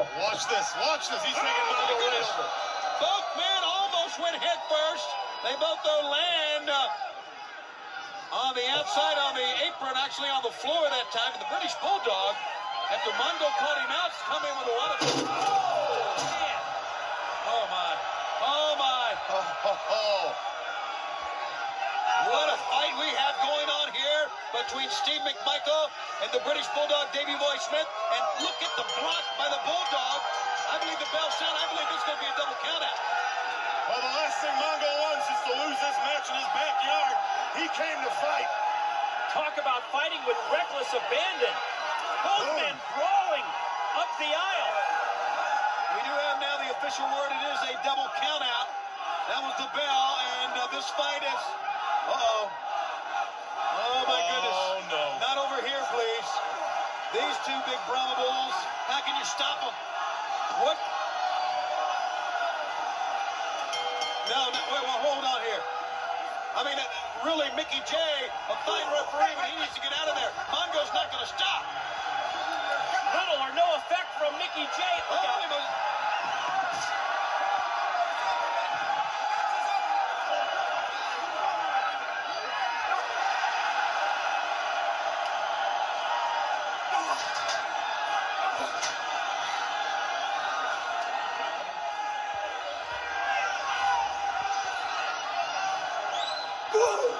Watch this. Watch this. He's taking Oh, right goodness. over. Both men almost went head first. They both though land uh, on the outside on the apron, actually on the floor that time. And the British Bulldog, after Mongo caught him out, come in with a lot of. Oh, man. Oh, my. Oh, my. Oh, ho, ho. What a fight we have going on here between Steve McMichael and the British Bulldog Davy Boy Smith. And look at the block by the Bulldog. I believe the bell sound. I believe this is going to be a double countout. Well, the last thing Mongo wants is to lose this match in his backyard. He came to fight. Talk about fighting with reckless abandon. Both Boom. men brawling up the aisle. We do have now the official word. It is a double countout. That was the bell, and uh, this fight is. These two big Brahma bulls. How can you stop them? What? No, no, wait, well, hold on here. I mean, uh, really, Mickey Jay, a fine referee, but he needs to get out of there. Mongo's not going to stop. Little or no effect from Mickey Jay. Look Oh, out. Whoa!